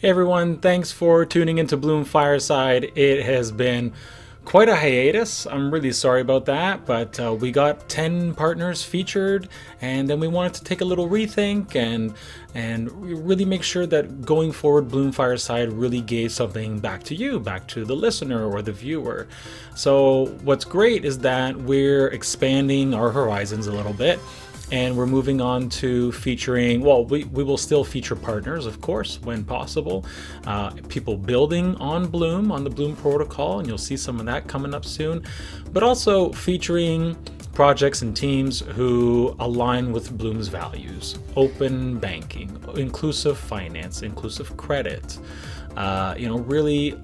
Hey everyone, thanks for tuning into Bloom Fireside. It has been quite a hiatus. I'm really sorry about that, but uh, we got 10 partners featured and then we wanted to take a little rethink and and really make sure that going forward Bloom Fireside really gave something back to you, back to the listener or the viewer. So what's great is that we're expanding our horizons a little bit and we're moving on to featuring well we, we will still feature partners of course when possible. Uh, people building on bloom on the bloom protocol and you'll see some of that coming up soon. But also featuring projects and teams who align with bloom's values. Open banking inclusive finance inclusive credit. Uh, you know really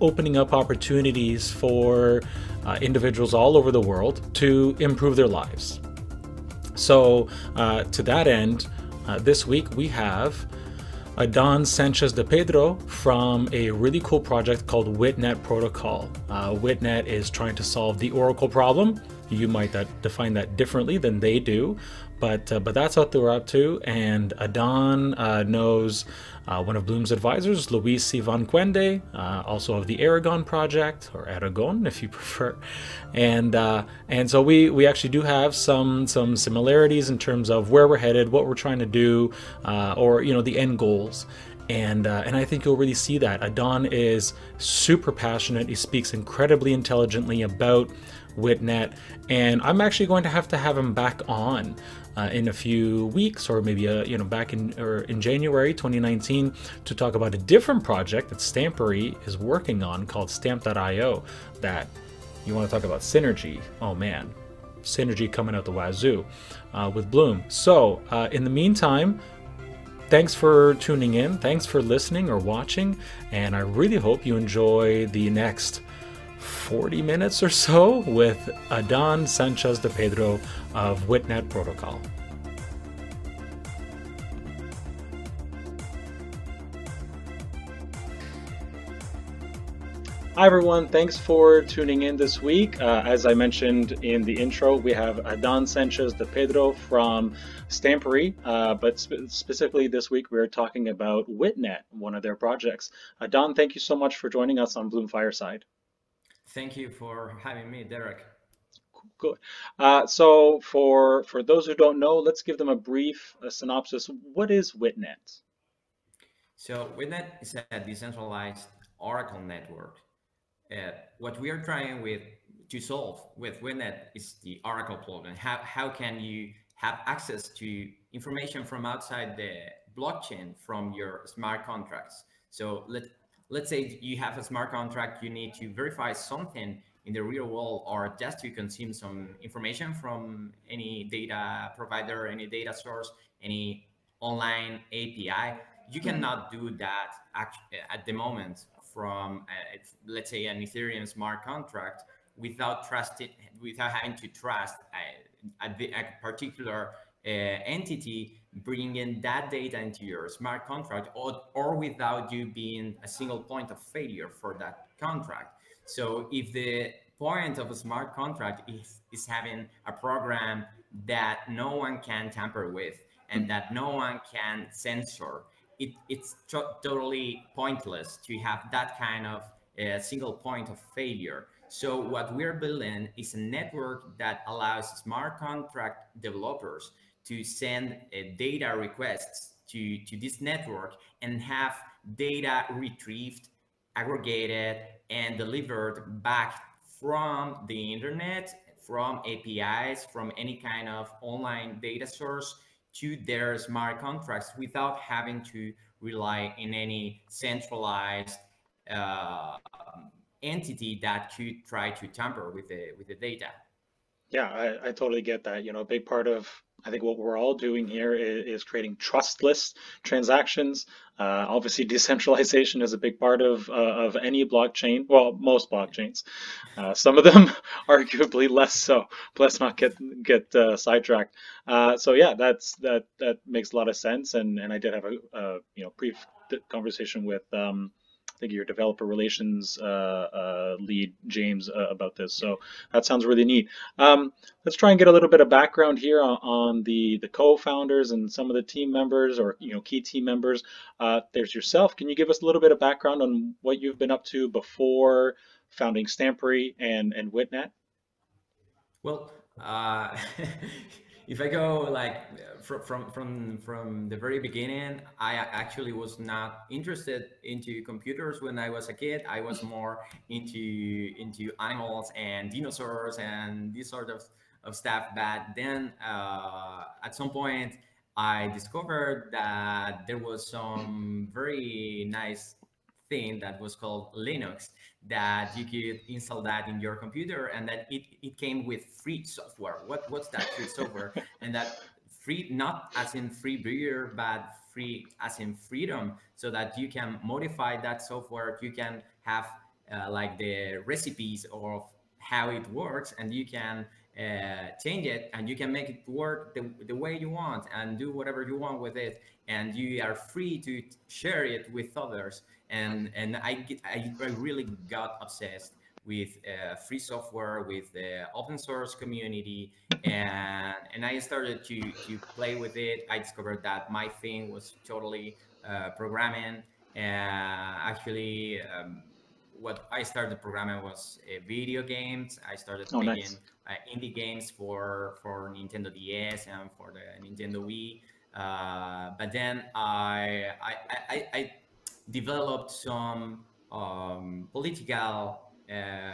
opening up opportunities for uh, individuals all over the world to improve their lives so, uh, to that end, uh, this week we have Adan Sanchez de Pedro from a really cool project called WITNET Protocol. Uh, WITNET is trying to solve the Oracle problem. You might that, define that differently than they do, but uh, but that's what they're up to. And Adan uh, knows uh, one of Bloom's advisors, Luis Ivan Cuende, uh, also of the Aragon project, or Aragon if you prefer. And uh, and so we we actually do have some some similarities in terms of where we're headed, what we're trying to do, uh, or you know the end goals. And, uh, and I think you'll really see that. Adan is super passionate. He speaks incredibly intelligently about WITNET, and I'm actually going to have to have him back on uh, in a few weeks or maybe uh, you know back in or in January 2019 to talk about a different project that Stampery is working on called Stamp.io that you want to talk about synergy. Oh man. Synergy coming out the wazoo uh, with Bloom. So uh, in the meantime thanks for tuning in. Thanks for listening or watching and I really hope you enjoy the next 40 minutes or so with Adan Sanchez de Pedro of WITNET Protocol. Hi, everyone. Thanks for tuning in this week. Uh, as I mentioned in the intro, we have Adan Sanchez de Pedro from Stampery, uh, but spe- specifically this week, we're talking about WITNET, one of their projects. Adan, thank you so much for joining us on Bloom Fireside. Thank you for having me, Derek. Good. Uh, so for for those who don't know, let's give them a brief a synopsis. What is WITNET? So WITNET is a decentralized Oracle network. Uh, what we are trying with to solve with WITNET is the Oracle problem. How how can you have access to information from outside the blockchain from your smart contracts? So let let's say you have a smart contract, you need to verify something in the real world or just to consume some information from any data provider, any data source, any online API. You mm-hmm. cannot do that at the moment from, uh, let's say, an Ethereum smart contract without trusting, without having to trust a, a, a particular uh, entity bringing that data into your smart contract or, or without you being a single point of failure for that contract. So if the point of a smart contract is, is having a program that no one can tamper with and that no one can censor, it, it's totally pointless to have that kind of a single point of failure. So what we're building is a network that allows smart contract developers to send uh, data requests to, to this network and have data retrieved, aggregated, and delivered back from the internet, from APIs, from any kind of online data source to their smart contracts without having to rely in any centralized uh, entity that could try to tamper with the with the data. Yeah, I, I totally get that. You know, a big part of I think what we're all doing here is, is creating trustless transactions. Uh, obviously, decentralization is a big part of uh, of any blockchain. Well, most blockchains. Uh, some of them arguably less so. But let's not get get uh, sidetracked. Uh, so yeah, that's that that makes a lot of sense. And and I did have a, a you know brief conversation with. Um, think your developer relations uh, uh, lead, James, uh, about this. So that sounds really neat. Um, let's try and get a little bit of background here on, on, the the co-founders and some of the team members or you know key team members. Uh, there's yourself. Can you give us a little bit of background on what you've been up to before founding Stampery and and Witnet? Well. If I go like from from from from the very beginning, I actually was not interested into computers when I was a kid. I was more into into animals and dinosaurs and this sort of of stuff. But then uh, at some point, I discovered that there was some very nice thing that was called Linux that you could install that in your computer and that it, it came with free software. What what's that free software? and that free not as in free beer, but free as in freedom, so that you can modify that software. You can have uh, like the recipes of how it works, and you can uh, change it and you can make it work the, the way you want and do whatever you want with it and you are free to share it with others and and I get, I, I really got obsessed with uh, free software, with the open source community, and and I started to to play with it. I discovered that my thing was totally uh, programming. And actually, um, what I started programming was uh, video games. I started oh, making nice. Uh, indie games for for Nintendo DS and for the Nintendo Wii. Uh, but then I I, I, I developed some um, political uh,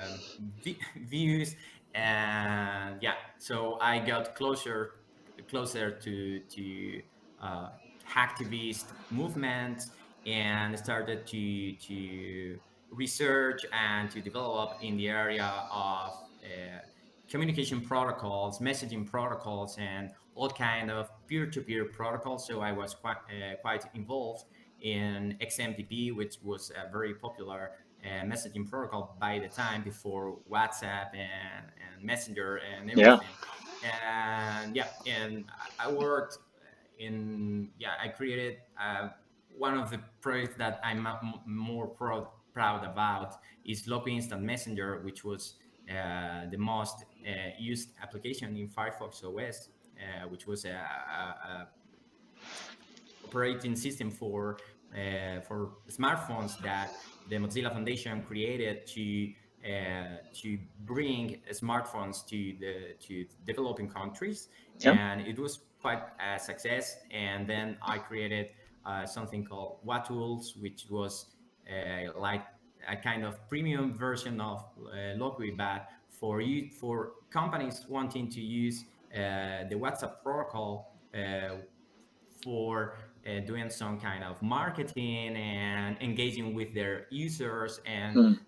views and yeah so i got closer closer to to uh, hacktivist movement and started to to research and to develop in the area of uh, communication protocols messaging protocols and all kind of peer-to-peer protocols so i was quite uh, quite involved in XMPP, which was a very popular uh, messaging protocol by the time before WhatsApp and, and Messenger and everything. Yeah. And yeah, and I worked in, yeah, I created uh, one of the projects that I'm more proud, proud about is Loqui Instant Messenger, which was uh, the most uh, used application in Firefox OS, uh, which was a, a, a operating system for uh, for smartphones that the Mozilla Foundation created to uh, to bring smartphones to the to developing countries, yep. and it was quite a success. And then I created uh, something called WATools, which was like a kind of premium version of uh, Loqui, but for you for companies wanting to use uh, the WhatsApp protocol uh, for uh, doing some kind of marketing and engaging with their users and mm.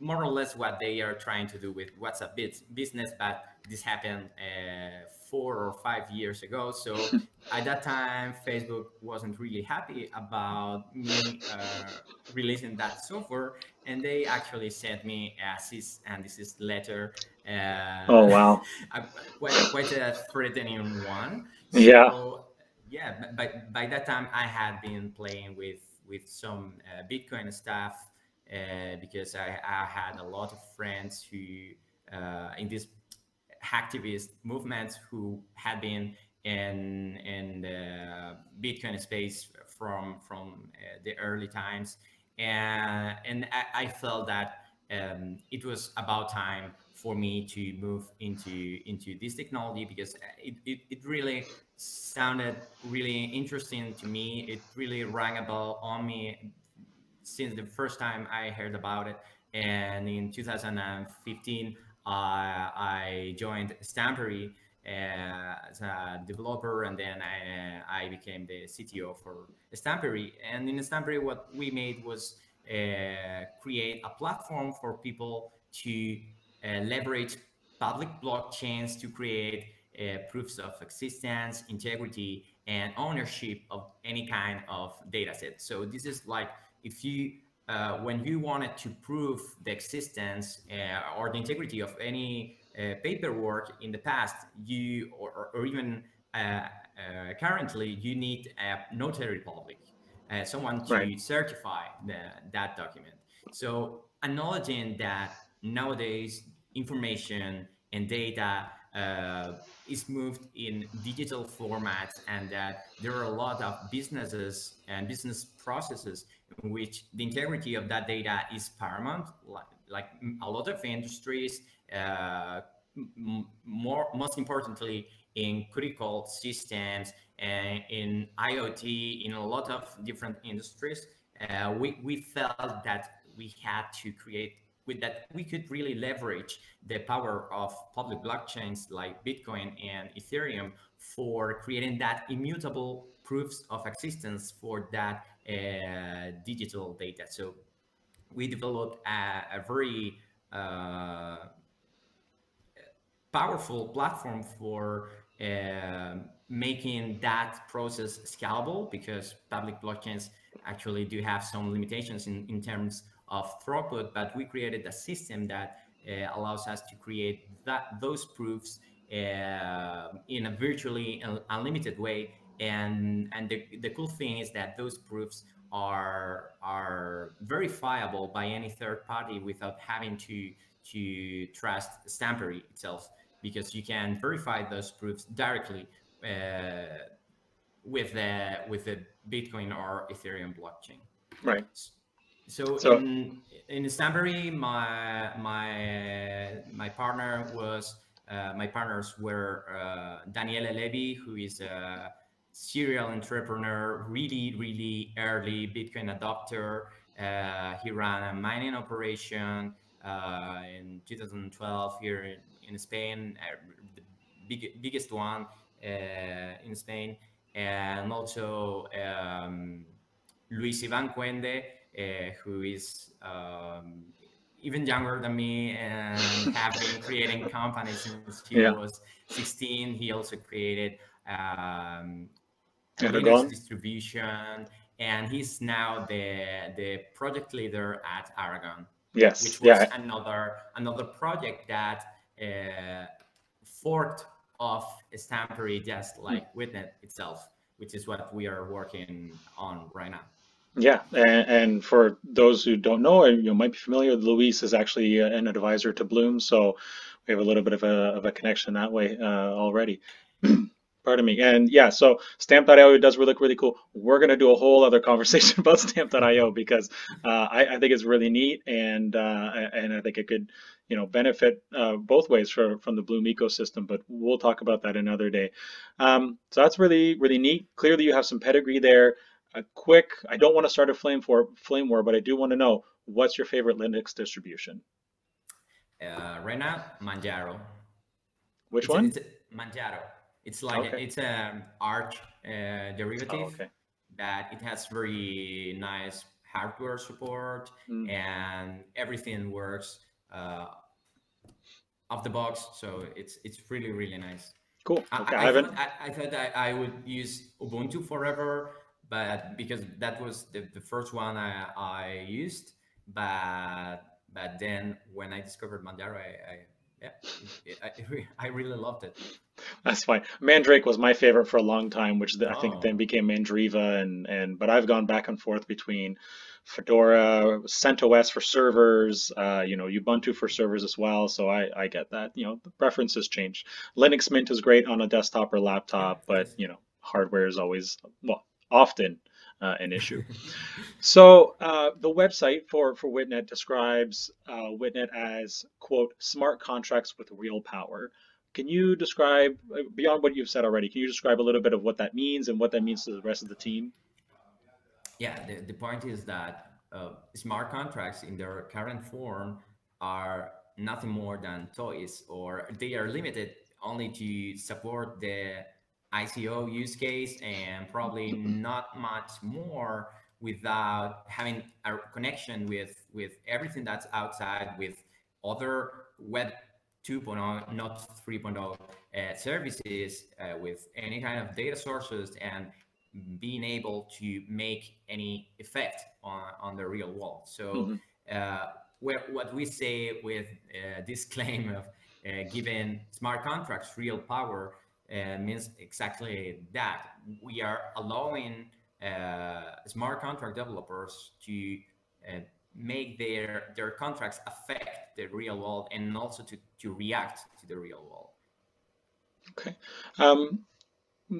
More or less what they are trying to do with WhatsApp business. But this happened uh, four or five years ago. So at that time, Facebook wasn't really happy about me uh, releasing that software, and they actually sent me a cease and desist letter. Uh, oh wow! quite, quite a threatening one. So, yeah yeah, but by that time I had been playing with with some uh, Bitcoin stuff uh, because I, I, had a lot of friends who uh, in this hacktivist movements who had been in in the Bitcoin space from from uh, the early times, and and I, I felt that um, it was about time for me to move into into this technology because it, it, it really sounded really interesting to me. It really rang a bell on me since the first time I heard about it. And in 2015, uh, I joined Stampery as a developer, and then I, I became the CTO for Stampery. And in Stampery, what we made was uh, create a platform for people to uh, leverage public blockchains to create uh, proofs of existence, integrity, and ownership of any kind of data set. So this is like if you uh, when you wanted to prove the existence uh, or the integrity of any uh, paperwork in the past, you or, or even uh, uh, currently you need a notary public. uh, someone to Right. certify the, that document. So acknowledging that nowadays information and data is moved in digital formats and that there are a lot of businesses and business processes in which the integrity of that data is paramount like, like a lot of industries uh, more most importantly in critical systems and in iot in a lot of different industries. Uh, we, we felt that we had to create with that we could really leverage the power of public blockchains like bitcoin and ethereum for creating that immutable proofs of existence for that uh, digital data. So we developed a, a very uh, powerful platform for uh, making that process scalable because public blockchains actually do have some limitations in, in terms of throughput, but we created a system that uh, allows us to create that those proofs uh, in a virtually un- unlimited way. And and the, the cool thing is that those proofs are are verifiable by any third party without having to to trust Stampery itself because you can verify those proofs directly uh, with the with the Bitcoin or Ethereum blockchain. Right. So, So- in in Stampery, my my my partner was uh, my partners were uh, Daniele Levy, who is a serial entrepreneur, really really early Bitcoin adopter. Uh, he ran a mining operation uh, in 2012 here in, in Spain, uh, the big, biggest one uh, in Spain, and also um, Luis Ivan Cuende, who is um, even younger than me and have been creating companies since he Yeah. was 16. He also created um? Linux distribution, and he's now the the project leader at Aragon Yes. which was Yeah. another another project that uh, forked off Stampery just Hmm. like Witnet itself, which is what we are working on right now. Yeah, and, and for those who don't know, or you might be familiar, Luis is actually uh, an advisor to Bloom, so we have a little bit of a of a connection that way uh, already. Pardon me. And yeah, so Stamp.io does really look really cool. We're going to do a whole other conversation about Stamp.io because uh, I, I think it's really neat, and uh, and I think it could, you know, benefit uh, both ways for, from the Bloom ecosystem. But we'll talk about that another day. Um, so that's really really neat. Clearly, you have some pedigree there a quick i don't want to start a flame for flame war but i do want to know what's your favorite linux distribution Uh, right now, Manjaro. which It's a- one it's a- Manjaro. It's like Okay. it's an Arch uh, derivative, oh, okay but it has very nice hardware support Mm. and everything works uh, off the box. So it's it's really really nice. cool I, okay I, i haven't thought, I, I thought I, I would use Ubuntu forever, but because that was the, the first one I, I used, but but then when I discovered Manjaro, I, I yeah, I, I really loved it. that's fine mandrake was my favorite for a long time which th- i think Oh. then became mandriva and and but i've gone back and forth between fedora centos for servers uh, you know ubuntu for servers as well so i i get that you know the preferences change linux mint is great on a desktop or laptop but you know hardware is always well often uh, an issue So uh, the website for for Witnet describes uh, Witnet as quote smart contracts with real power. Can you describe uh, beyond what you've said already? Can you describe a little bit of what that means and what that means to the rest of the team? Yeah, the, the point is that uh, smart contracts in their current form are nothing more than toys, or they are limited only to support the ICO use case and probably not much more without having a connection with with everything that's outside with other web 2.0 not 3.0 uh, services uh, with any kind of data sources and being able to make any effect on, on the real world. So, Mhm. uh, where, what we say with uh, this claim of uh, giving smart contracts real power uh, means exactly that. We are allowing uh, smart contract developers to uh, make their their contracts affect the real world and also to, to react to the real world. Okay. Um,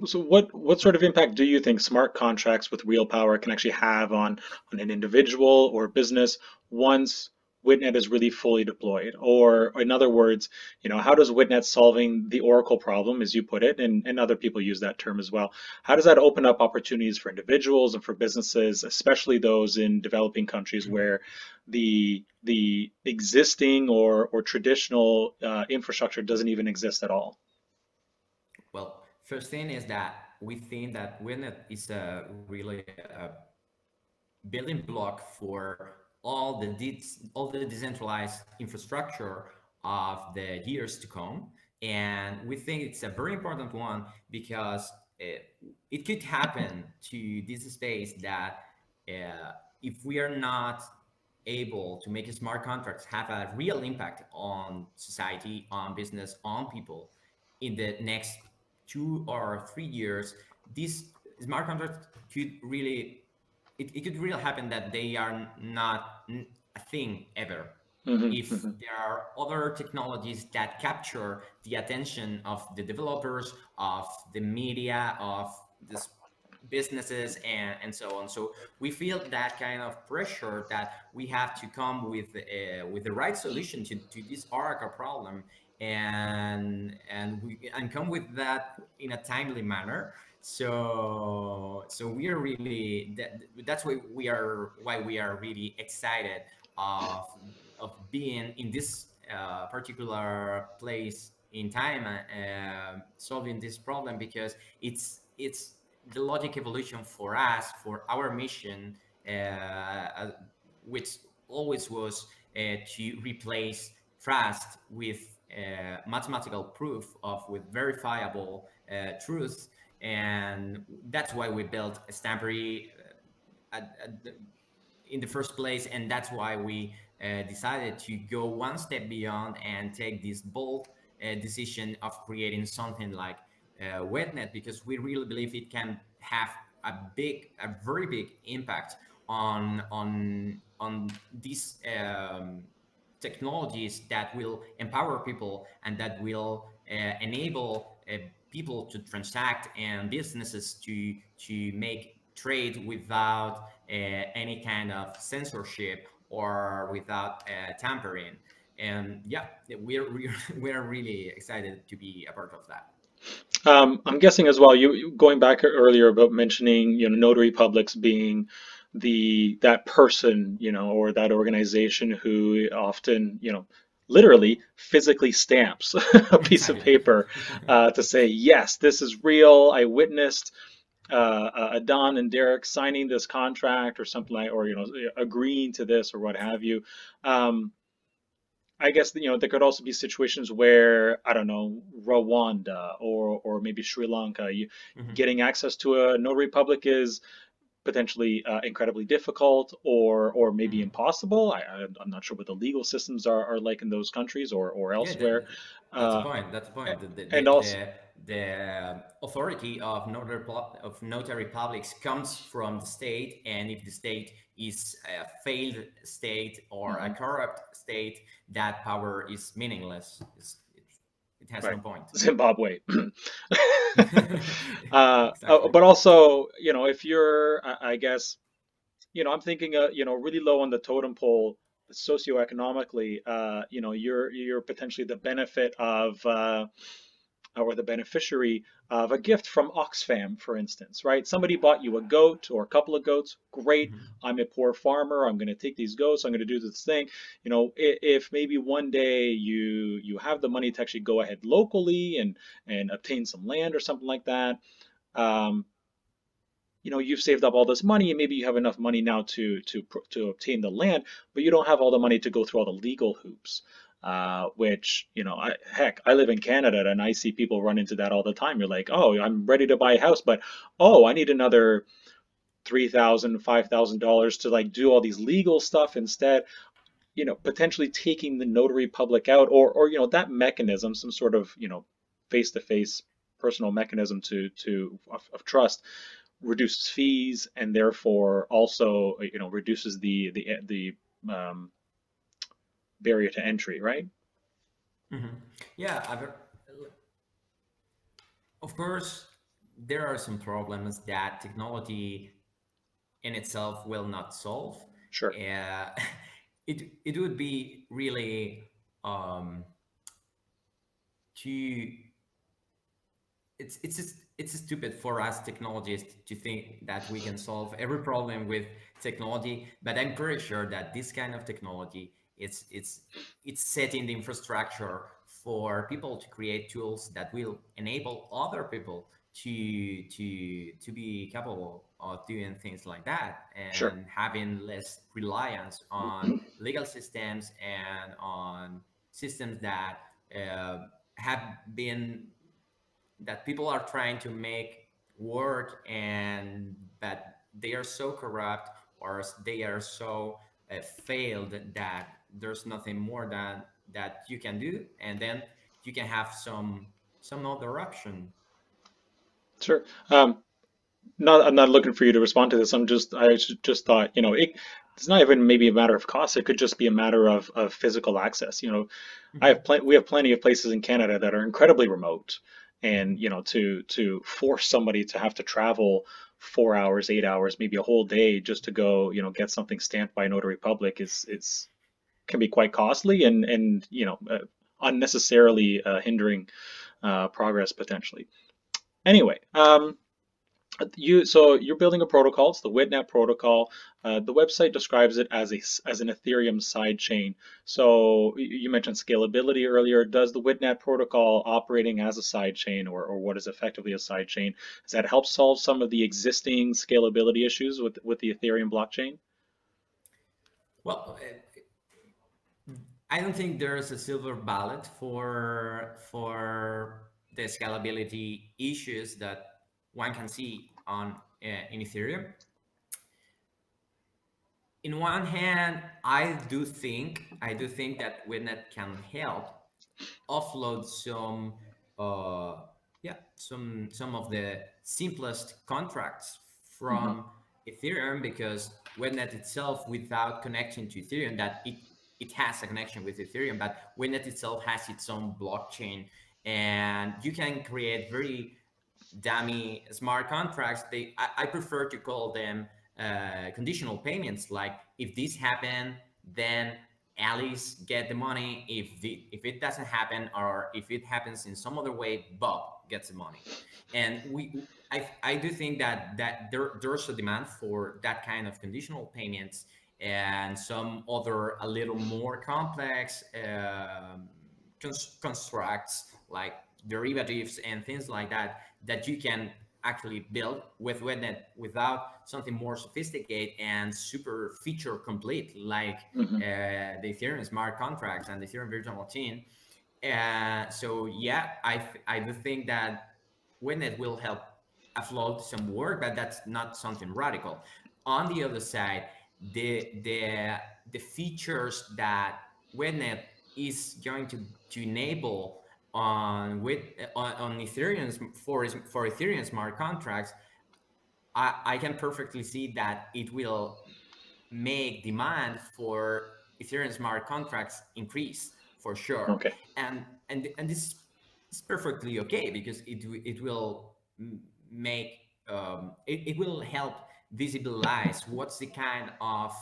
so what what sort of impact do you think smart contracts with real power can actually have on on an individual or business once WITNet is really fully deployed? Or in other words, you know, how does WITNet solving the Oracle problem, as you put it, and, and other people use that term as well, how does that open up opportunities for individuals and for businesses, especially those in developing countries mm-hmm. where the the existing or or traditional uh, infrastructure doesn't even exist at all? Well, first thing is that we think that WITNet is a really a building block for all the de- all the decentralized infrastructure of the years to come, and we think it's a very important one because it, it could happen to this space that uh, if we are not able to make smart contracts have a real impact on society, on business, on people in the next two or three years, these smart contracts could really, it, it could really happen that they are not a thing ever. Mm-hmm, if mm-hmm. there are other technologies that capture the attention of the developers, of the media, of the businesses, and, and so on. So we feel that kind of pressure that we have to come with uh, with the right solution to, to this Oracle problem and and we and come with that in a timely manner so so we are really that, that's why we are why we are really excited of of being in this uh, particular place in time uh, solving this problem because it's it's the logic evolution for us for our mission uh, which always was uh, to replace trust with uh, mathematical proof of with verifiable uh, truth and that's why we built Stampery uh, at, at the, in the first place. And that's why we uh, decided to go one step beyond and take this bold uh, decision of creating something like uh, WITNet because we really believe it can have a big a very big impact on on on these um, technologies that will empower people and that will uh, enable uh, people to transact and businesses to to make trade without uh, any kind of censorship or without uh, tampering and yeah we're, we're really excited to be a part of that um, I'm guessing as well. You going back earlier about mentioning, you know, notary publics being the that person you know or that organization who often you know literally physically stamps a piece of paper uh, to say yes this is real i witnessed uh, Don and Derek signing this contract or something like, or you know, agreeing to this or what have you. Um, I guess you know there could also be situations where I don't know Rwanda or or maybe Sri Lanka, you, mm-hmm. getting access to a notary public is potentially uh, incredibly difficult or or maybe mm-hmm. impossible. I, am not sure what the legal systems are, are like in those countries or, or elsewhere. Yeah, that's uh, the point. That's the point. The, the, and also. The, the authority of notary, of notary publics comes from the state, and if the state is a failed state or mm-hmm. a corrupt state, that power is meaningless. It's, it has right. no point. Zimbabwe. uh, exactly. but also, you know, if you're, I guess, you know, I'm thinking, uh, you know, really low on the totem pole socioeconomically, uh, you know, you're you're potentially the benefit of uh, or the beneficiary of a gift from Oxfam, for instance, right? Somebody bought you a goat or a couple of goats. Great. Mm-hmm. I'm a poor farmer. I'm going to take these goats. I'm going to do this thing. You know, if maybe one day you you have the money to actually go ahead locally and and obtain some land or something like that. Um, you know you've saved up all this money and maybe you have enough money now to to to obtain the land but you don't have all the money to go through all the legal hoops uh, which you know, I, heck, I live in Canada and I see people run into that all the time. You're like, oh, I'm ready to buy a house, but oh, I need another three thousand, five thousand dollars to like do all these legal stuff instead. You know, potentially taking the notary public out, or or you know that mechanism, some sort of you know face-to-face personal mechanism to to of, of trust reduces fees and therefore also you know reduces the the the um, barrier to entry, right? Mm-hmm. Yeah, I've, of course, there are some problems that technology in itself will not solve. Sure. Uh, it it would be really um, to it's it's just it's stupid for us technologists to think that we can solve every problem with technology but i'm pretty sure that this kind of technology it's it's it's setting the infrastructure for people to create tools that will enable other people to to to be capable of doing things like that and Sure. having less reliance on legal systems and on systems that uh, have been that people are trying to make work and that they are so corrupt or they are so uh, failed that there's nothing more than that you can do and then you can have some some other option Sure. Um, not, I'm not looking for you to respond to this. I'm just, I just thought, you know, it, it's not even maybe a matter of cost. It could just be a matter of, of physical access. You know, I have plenty, we have plenty of places in Canada that are incredibly remote, and you know, to to force somebody to have to travel four hours, eight hours, maybe a whole day just to go, you know, get something stamped by a notary public is is can be quite costly and and you know, uh, unnecessarily uh, hindering uh, progress potentially. Anyway, um, you so you're building a protocol. It's the WITNET protocol. Uh, the website describes it as a as an Ethereum sidechain. So you mentioned scalability earlier. Does the WITNET protocol operating as a sidechain or, or what is effectively a sidechain does that help solve some of the existing scalability issues with with the Ethereum blockchain? well i don't think there's a silver bullet for for the scalability issues that one can see on uh, in ethereum. In one hand, I do think I do think that Witnet can help offload some uh yeah some some of the simplest contracts from Ethereum because Witnet itself without connecting to Ethereum that it it has a connection with Ethereum but Witnet itself has its own blockchain and you can create very dummy smart contracts. They I, I prefer to call them uh, conditional payments. Like if this happen then alice get the money. If the if it doesn't happen or if it happens in some other way bob gets the money. And we i i do think that that there there's a demand for that kind of conditional payments and some other a little more complex um, cons- constructs like derivatives and things like that that you can actually build with Witnet without something more sophisticated and super feature complete like Mhm. uh, the Ethereum smart contracts and the Ethereum virtual machine. Uh, so yeah, I th- I do think that Witnet will help afloat some work, but that's not something radical. On the other side, the the the features that Witnet is going to to enable on with on, on Ethereum for for Ethereum smart contracts, I, I can perfectly see that it will make demand for Ethereum smart contracts increase for sure. Okay. And and and this is perfectly okay because it it will make um, it, it will help visibilize what's the kind of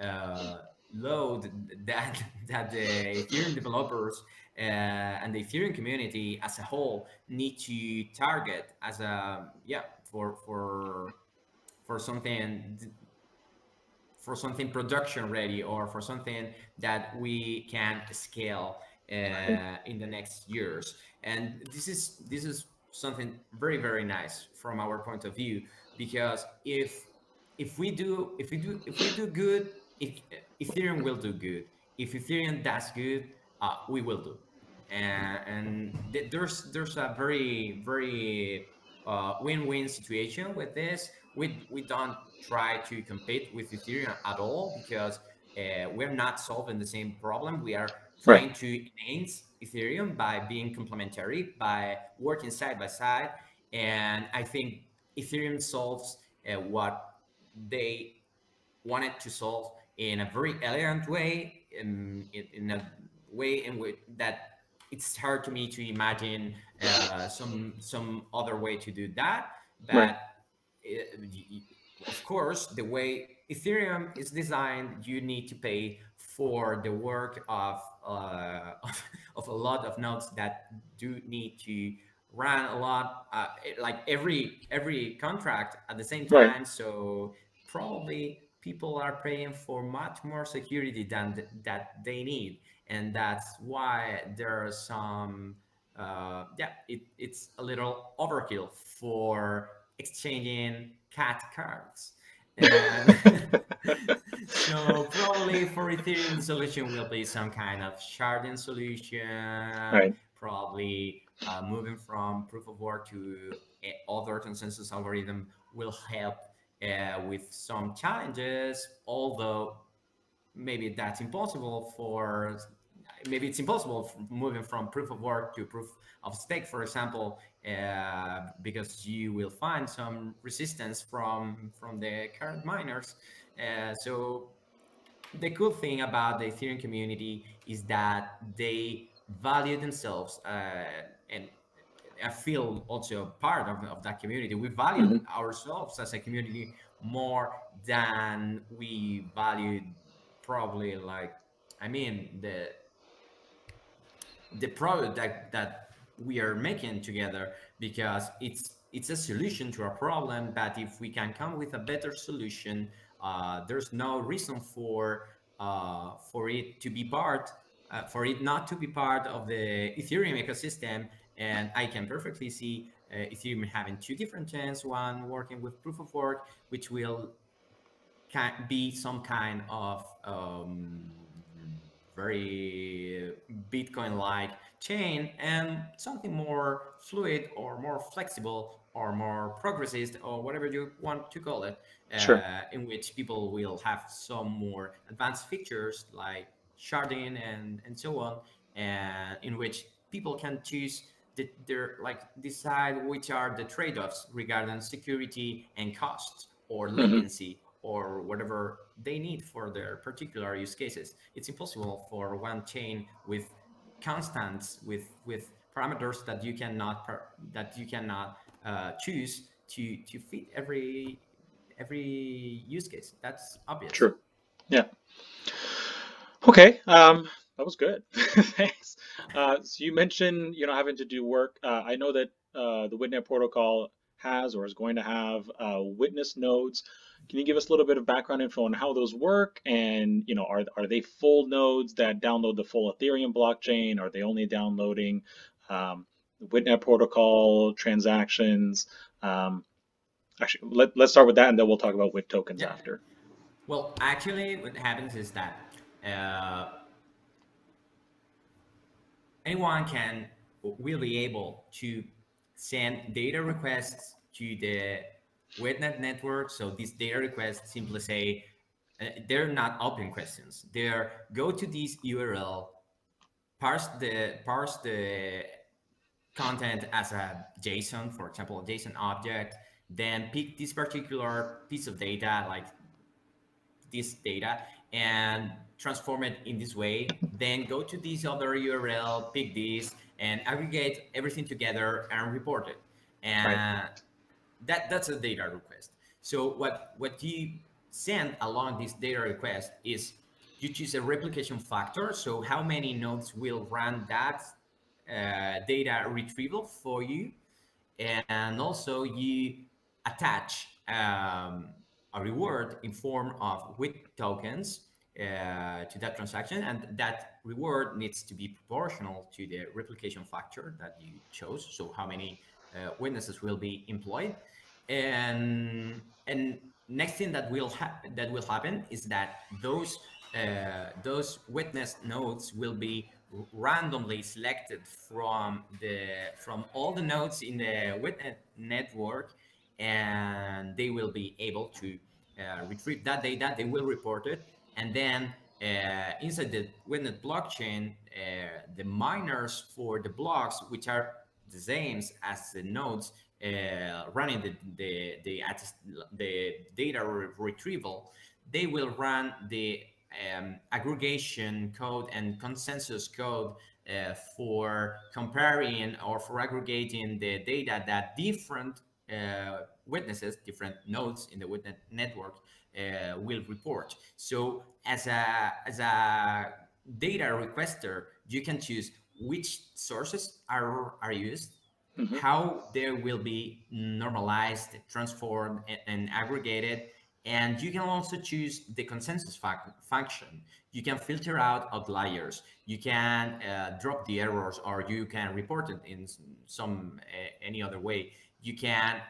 uh, load that that the Ethereum developers uh, and the Ethereum community as a whole need to target as a yeah for for for something for something production ready or for something that we can scale uh, in the next years. And this is this is something very very nice from our point of view because if if we do if we do if we do good if ethereum will do good if ethereum does good uh, we will do. And, and th- there's there's a very very uh, win-win situation with this. We we don't try to compete with ethereum at all because uh, we're not solving the same problem. We are Right. trying to enhance ethereum by being complementary by working side by side. And i think Ethereum solves uh, what they wanted to solve in a very elegant way, in, in a way in which that it's hard to me to imagine uh, some some other way to do that. But right. it, of course, the way Ethereum is designed, you need to pay for the work of uh, of a lot of nodes that do need to run a lot, uh, like every every contract at the same time. Right. So probably people are paying for much more security than th that they need, and that's why there are some. Uh, yeah, it, it's a little overkill for exchanging cat cards. so probably for Ethereum, solution will be some kind of sharding solution. Right. Probably uh, moving from proof of work to other consensus algorithm will help uh, with some challenges, although maybe that's impossible for maybe it's impossible moving from proof of work to proof of stake, for example, uh, because you will find some resistance from from the current miners. Uh, so the cool thing about the Ethereum community is that they value themselves and I feel also part of, of that community. We value mm -hmm. ourselves as a community more than we valued probably like I mean the the product that, that we are making together because it's it's a solution to a problem but if we can come with a better solution uh, there's no reason for uh, for it to be part uh, for it not to be part of the ethereum ecosystem and i can perfectly see uh, ethereum having two different chains one working with proof of work which will can be some kind of um, very Bitcoin-like chain and something more fluid or more flexible or more progressist or whatever you want to call it, sure. uh, in which people will have some more advanced features like sharding and, and so on, and in which people can choose the, their like decide which are the trade-offs regarding security and cost or mm-hmm. latency or whatever they need for their particular use cases. It's impossible for one chain with constants with with parameters that you cannot that you cannot uh, choose to to fit every every use case. That's obvious. True. Yeah. Okay. Um, that was good. Thanks. Uh, so you mentioned you know having to do work. Uh, I know that uh, the Witnet protocol has or is going to have uh, witness nodes. Can you give us a little bit of background info on how those work? And you know, are are they full nodes that download the full Ethereum blockchain? Are they only downloading um, Witnet protocol transactions? Um, actually, let, let's start with that, and then we'll talk about WIT tokens yeah. after. Well, actually, what happens is that uh, anyone can will be able to send data requests to the WITNET network. So these data requests simply say, uh, they're not open questions. They're go to this URL, parse the parse the content as a JSON, for example, a JSON object, then pick this particular piece of data, like this data, and transform it in this way. Then go to this other URL, pick this, and aggregate everything together and report it. And right that that's a data request. So what what you send along this data request is you choose a replication factor. So how many nodes will run that uh, data retrieval for you, and also you attach um, a reward in form of WIT tokens uh, to that transaction, and that reward needs to be proportional to the replication factor that you chose. So how many uh, witnesses will be employed, and and next thing that will happen that will happen is that those uh, those witness nodes will be randomly selected from the from all the nodes in the witness network and they will be able to uh, retrieve that data they will report it. And then uh, inside the witness blockchain uh, the miners for the blocks which are the same as the nodes uh, running the the the, the data re retrieval, they will run the um, aggregation code and consensus code uh, for comparing or for aggregating the data that different uh, witnesses, different nodes in the witness network uh, will report. So as a, as a data requester, you can choose which sources are, are used, mm -hmm. how they will be normalized, transformed, and, and aggregated, and you can also choose the consensus function. You can filter out outliers. You can uh, drop the errors or you can report it in some uh, any other way. You can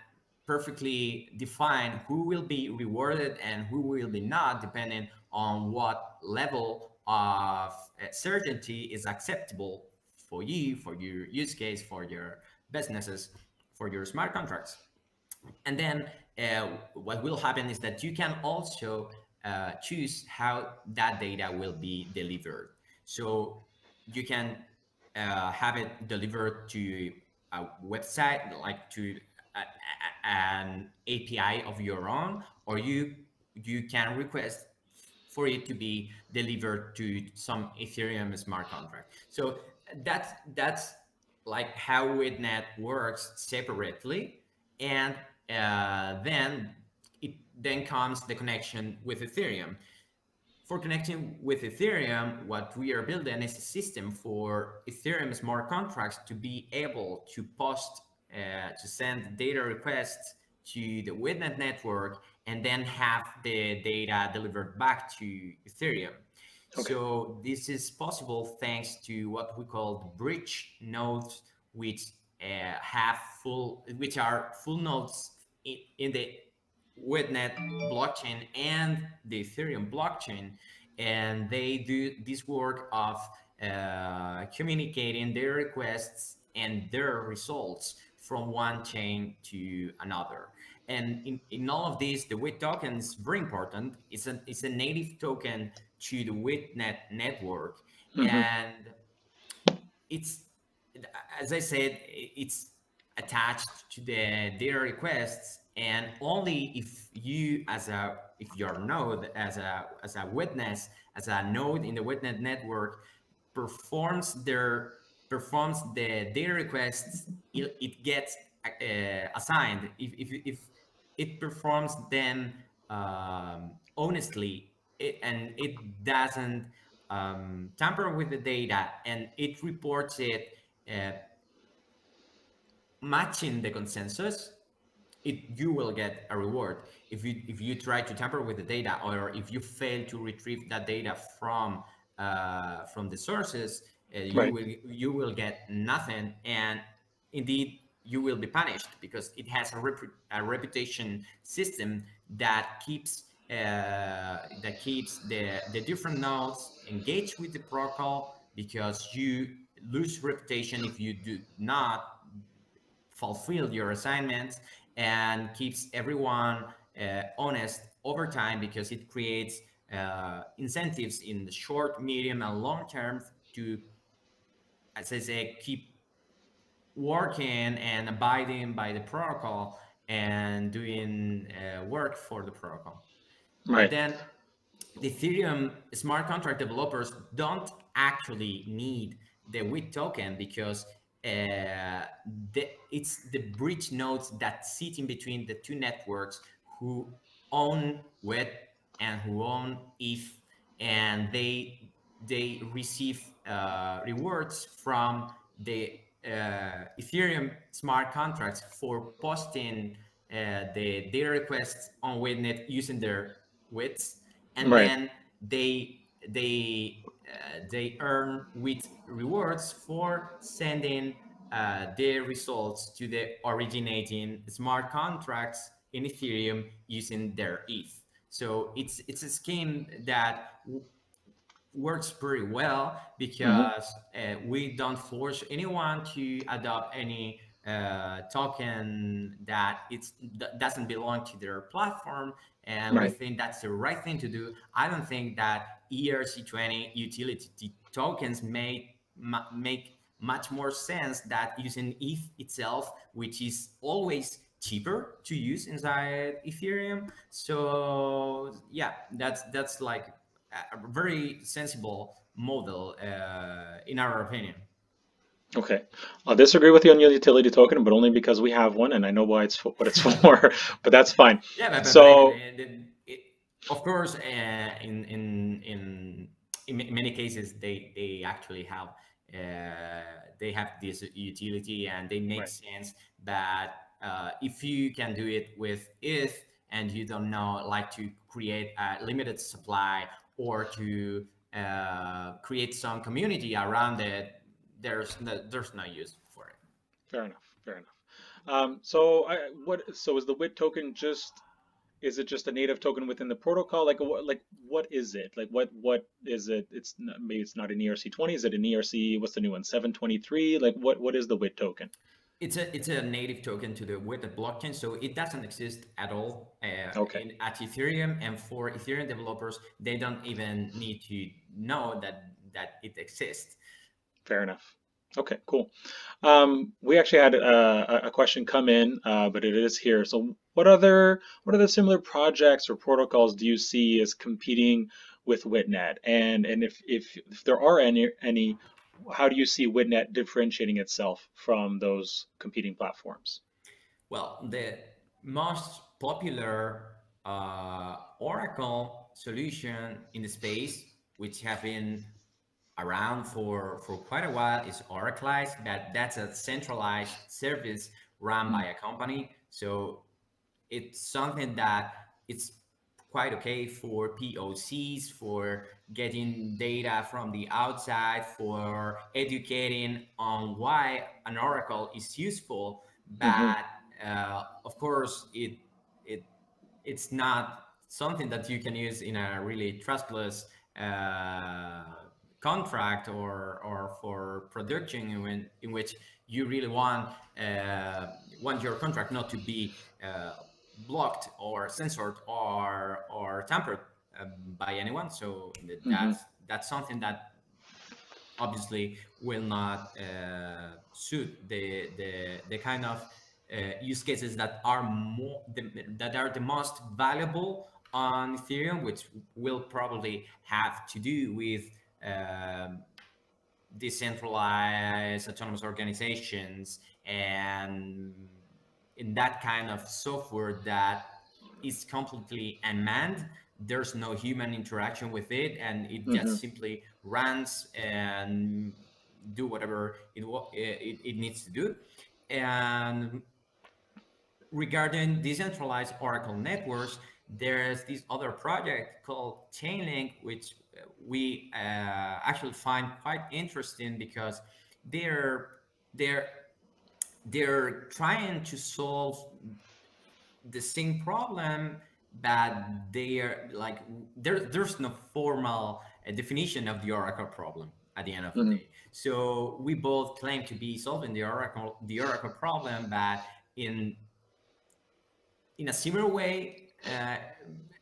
perfectly define who will be rewarded and who will be not depending on what level of uh, certainty is acceptable for you, for your use case, for your businesses, for your smart contracts. And then uh, what will happen is that you can also uh, choose how that data will be delivered. So you can uh, have it delivered to a website, like to an API of your own, or you you can request for it to be delivered to some Ethereum smart contract. So that's that's like how Witnet works separately, and uh, then it then comes the connection with Ethereum. For connecting with Ethereum, what we are building is a system for Ethereum smart contracts to be able to post, uh, to send data requests to the Witnet network and then have the data delivered back to Ethereum. Okay. So this is possible thanks to what we call the bridge nodes, which uh, have full, which are full nodes in, in the Witnet blockchain and the Ethereum blockchain, and they do this work of uh, communicating their requests and their results from one chain to another. And in, in all of this, the WIT token is very important. It's a, it's a native token to the Witnet network. Mm -hmm. And it's, as I said, it's attached to the data requests and only if you as a if your node as a as a witness as a node in the Witnet network performs their performs the data requests it, it gets uh, assigned. If, if, if it performs them um, honestly it, and it doesn't um, tamper with the data and it reports it uh, matching the consensus, it you will get a reward. If you if you try to tamper with the data or if you fail to retrieve that data from uh, from the sources, uh, you right. will you will get nothing, and indeed you will be punished because it has a, rep a reputation system that keeps uh, that keeps the the different nodes engaged with the protocol because you lose reputation if you do not fulfill your assignments and keeps everyone uh, honest over time because it creates uh, incentives in the short, medium, and long term to, as I say, keep working and abiding by the protocol and doing uh, work for the protocol. Right. But then the Ethereum smart contract developers don't actually need the WIT token because uh, the, it's the bridge nodes that sit in between the two networks who own WIT and who own ETH, and they they receive uh, rewards from the uh, Ethereum smart contracts for posting uh, the data requests on Witnet using their WITs, and right. then they they they earn with rewards for sending uh, their results to the originating smart contracts in Ethereum using their ETH. So it's it's a scheme that works pretty well because mm-hmm. uh, we don't force anyone to adopt any uh, token that it's that doesn't belong to their platform and right. we think that's the right thing to do i don't think that erc20 utility tokens may make much more sense that using ETH itself, which is always cheaper to use inside Ethereum. So yeah, that's that's like a very sensible model uh, in our opinion. Okay, I'll disagree with you on your utility token, but only because we have one and I know why it's what it's for. but that's fine. Yeah, but, so but, it, it, of course, uh, in in in in many cases, they they actually have uh, they have this utility and they make right. sense. But uh, if you can do it with ETH and you don't know like to create a limited supply or to uh, create some community around it, there's no, there's no use for it. Fair enough. Fair enough. Um, so I, what? So is the WIT token just? Is it just a native token within the protocol? Like what? Like what is it? Like what? What is it? It's not, maybe it's not an ERC twenty. Is it an ERC? What's the new one? Seven twenty three. Like what? What is the WIT token? It's a it's a native token to the WIT blockchain, so it doesn't exist at all uh, okay. in, at Ethereum. And for Ethereum developers, they don't even need to know that that it exists. Fair enough. Okay, cool. Um, we actually had uh, a, a question come in, uh, but it is here. So, what other what other similar projects or protocols do you see as competing with Witnet? And and if if, if there are any any, how do you see Witnet differentiating itself from those competing platforms? Well, the most popular uh, Oracle solution in the space, which have been around for, for quite a while, is Oraclize. That that's a centralized service run by a company. So it's something that it's quite okay for POCs, for getting data from the outside, for educating on why an Oracle is useful. But mm-hmm. uh, of course, it it it's not something that you can use in a really trustless uh, contract or or for production in, in which you really want uh, want your contract not to be uh, blocked or censored or or tampered uh, by anyone. So that's mm-hmm. that's something that obviously will not uh, suit the the the kind of uh, use cases that are more the, that are the most valuable on Ethereum, which will probably have to do with um, decentralized autonomous organizations and in that kind of software that is completely unmanned there's no human interaction with it and it mm-hmm. just simply runs and do whatever it, it, it needs to do and regarding decentralized oracle networks there's this other project called chainlink which we uh, actually find quite interesting because they're they're they're trying to solve the same problem but they're like there, there's no formal uh, definition of the oracle problem at the end of mm-hmm. the day so we both claim to be solving the oracle the oracle problem but in in a similar way uh,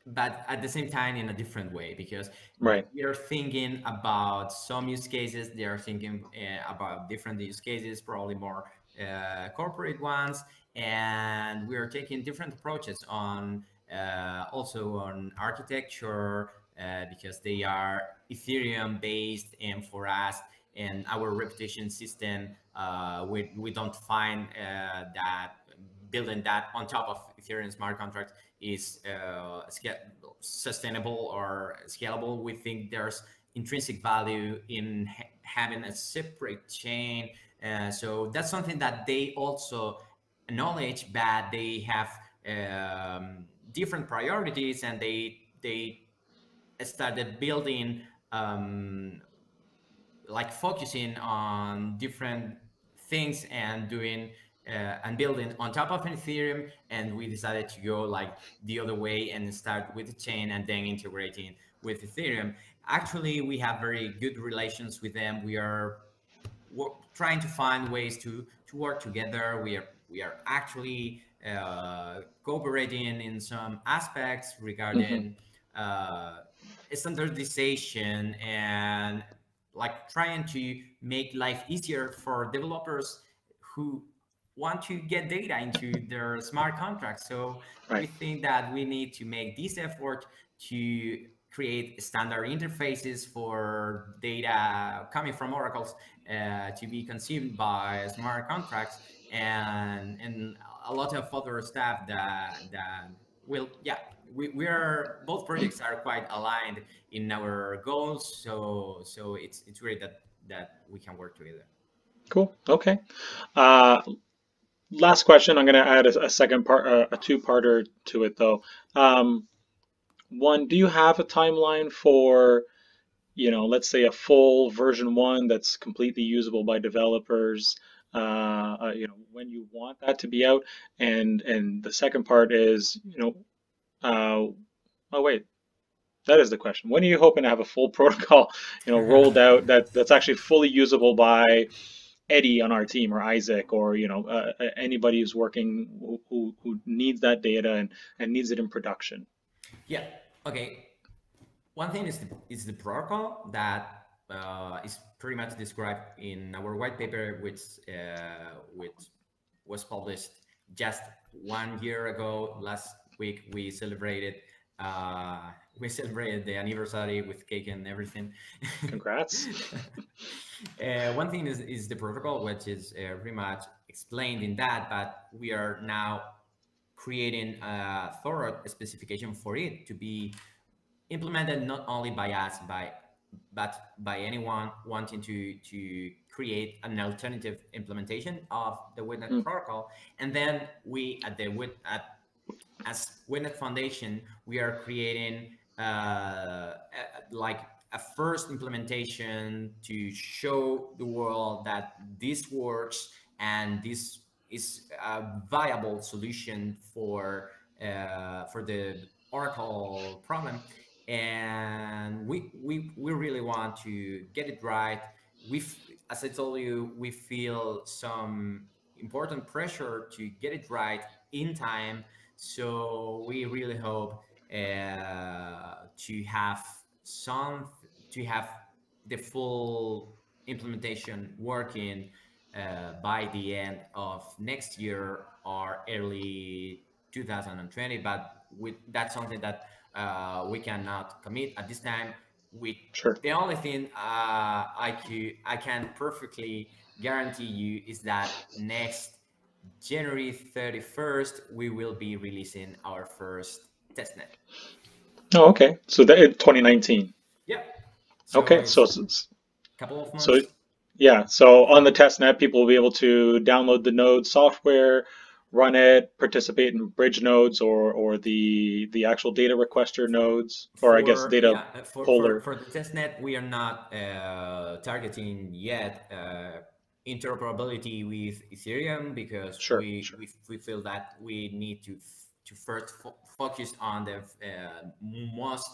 but at the same time in a different way because right. we are thinking about some use cases they are thinking uh, about different use cases probably more uh, corporate ones and we are taking different approaches on uh, also on architecture uh, because they are ethereum based and for us and our reputation system uh, we, we don't find uh, that building that on top of ethereum smart contracts is uh, sustainable or scalable. We think there's intrinsic value in ha having a separate chain. Uh, so that's something that they also acknowledge, but they have um, different priorities and they they started building um, like focusing on different things and doing uh, and building on top of Ethereum. And we decided to go like the other way and start with the chain and then integrating with Ethereum. Actually, we have very good relations with them. We are trying to find ways to to work together. We are we are actually uh, cooperating in some aspects regarding mm-hmm. uh, standardization and like trying to make life easier for developers who want to get data into their smart contracts. So right. we think that we need to make this effort to create standard interfaces for data coming from oracles uh, to be consumed by smart contracts. And and a lot of other stuff that that will yeah we, we are both projects are quite aligned in our goals. So so it's it's great that that we can work together. Cool. Okay. Uh last question i'm going to add a, a, second part a two-parter to it though. Um one do you have a timeline for you know let's say a full version one that's completely usable by developers uh, uh, you know when you want that to be out? And and the second part is you know uh, oh wait that is the question. When are you hoping to have a full protocol you know rolled out that that's actually fully usable by Eddie on our team or Isaac or you know uh, anybody who's working who, who needs that data and, and needs it in production. Yeah. Okay. One thing is the, is the protocol that uh, is pretty much described in our white paper, which uh, which was published just one year ago. Last week we celebrated uh, we celebrated the anniversary with cake and everything. Congrats. uh, one thing is, is the protocol, which is uh, pretty much explained in that, but we are now creating a thorough specification for it to be implemented not only by us, by but by anyone wanting to to create an alternative implementation of the Witnet mm. protocol. And then we at the Wit at as Witnet Foundation, we are creating uh, like a first implementation to show the world that this works and this is a viable solution for uh, for the Oracle problem and we we we really want to get it right. We, as I told you, we feel some important pressure to get it right in time. So we really hope uh, to have some to have the full implementation working uh, by the end of next year or early 2020 but with that's something that uh, we cannot commit at this time. We sure. the only thing uh, I could I can perfectly guarantee you is that next January 31st we will be releasing our first testnet. Oh, okay. So that 2019. Yeah. So okay, so couple of months. So yeah, so on the testnet, people will be able to download the Node software, run it, participate in bridge nodes or or the the actual data requester nodes, or for, I guess data yeah, for, holder. For, for, the testnet, we are not uh, targeting yet uh, interoperability with Ethereum because sure, we, sure. we, we feel that we need to to first fo focus on the uh, most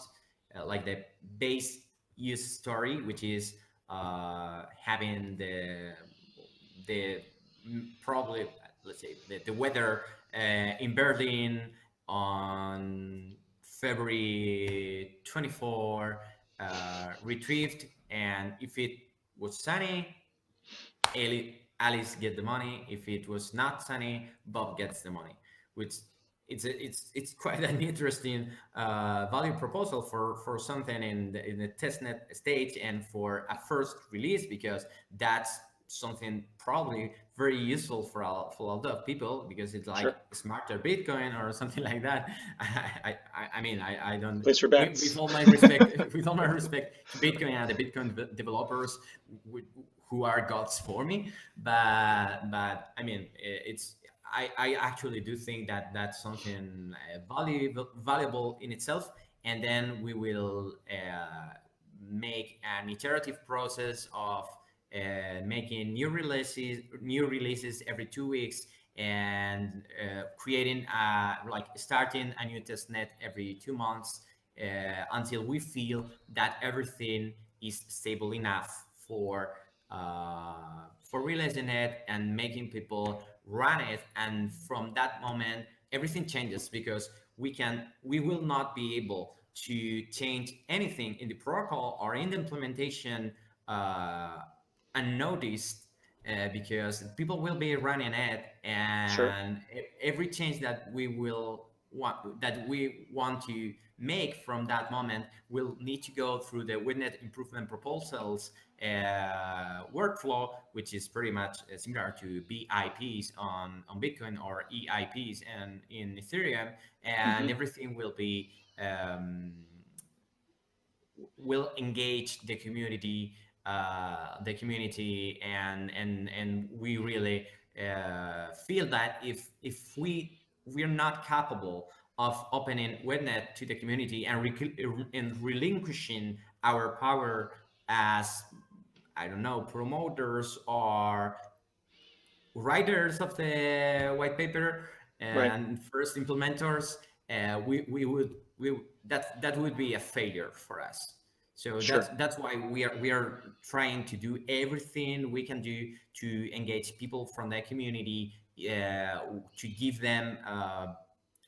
uh, like the base use story, which is uh, having the the probably let's say the, the weather uh, in Berlin on February 24 uh, retrieved and if it was sunny Alice get the money if it was not sunny Bob gets the money which it's a, it's it's quite an interesting uh, value proposal for for something in the, in the testnet stage and for a first release because that's something probably very useful for a, for a lot of people because it's like sure. smarter Bitcoin or something like that. I, I, I mean, I, I don't. Place your bets. With, with all my respect, with all my respect Bitcoin and the Bitcoin developers who are gods for me, but but I mean, it's I, I actually do think that that's something uh, valuable valuable in itself, and then we will uh, make an iterative process of uh, making new releases, new releases every two weeks, and uh, creating uh, like starting a new test net every two months uh, until we feel that everything is stable enough for uh, for releasing it and making people run it. And from that moment, everything changes because we can we will not be able to change anything in the protocol or in the implementation uh, unnoticed uh, because people will be running it and sure. every change that we will want that we want to make from that moment will need to go through the witnet improvement proposals uh, workflow which is pretty much uh, similar to bips on on bitcoin or eips and in ethereum and mm-hmm. everything will be um, will engage the community uh, the community and and and we really uh, feel that if if we we're not capable of opening witnet to the community and, re- and relinquishing our power as i don't know promoters or writers of the white paper and right. first implementers uh, we, we would we that that would be a failure for us so sure. that's that's why we are we are trying to do everything we can do to engage people from the community, uh, to give them uh,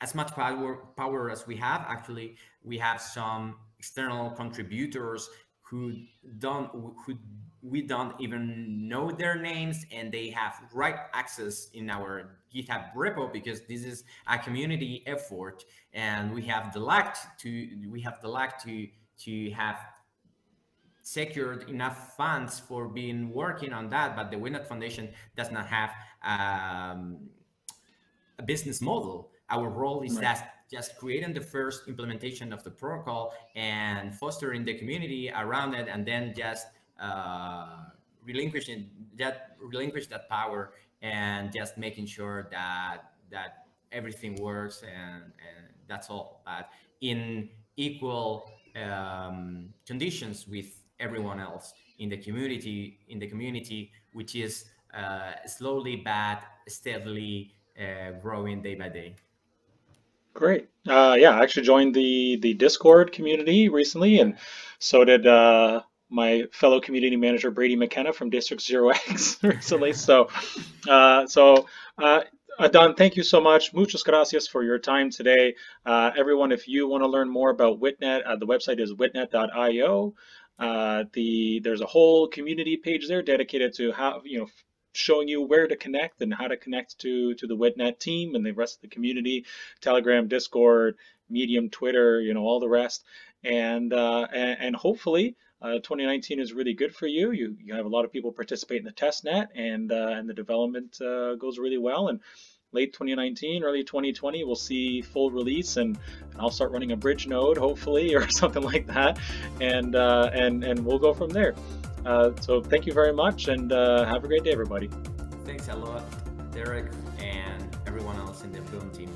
as much power power as we have. Actually, we have some external contributors who don't who we don't even know their names and they have right access in our github repo because this is a community effort and we have the luck to we have the luck to to have secured enough funds for being working on that, but the Witnet Foundation does not have um, a business model. Our role is right. that just creating the first implementation of the protocol and fostering the community around it, and then just uh, relinquishing that relinquish that power and just making sure that that everything works and, and that's all. But in equal um, conditions with everyone else in the community in the community which is uh, slowly but steadily uh, growing day by day great uh, yeah i actually joined the the discord community recently and so did uh, my fellow community manager brady mckenna from district 0x recently so uh, so uh, Don, thank you so much. Muchas gracias for your time today. Uh, everyone, if you want to learn more about Witnet, uh, the website is witnet.io. The there's a whole community page there dedicated to how you know showing you where to connect and how to connect to to the Witnet team and the rest of the community, Telegram, Discord, Medium, Twitter, you know all the rest, and uh, and, and, hopefully. Uh, 2019 is really good for you. You you have a lot of people participate in the test net, and uh, and the development uh, goes really well. And late 2019, early 2020, we'll see full release, and, and I'll start running a bridge node, hopefully, or something like that, and uh, and and we'll go from there. Uh, so thank you very much, and uh, have a great day, everybody. Thanks a lot, Derek, and everyone else in the Bloom team.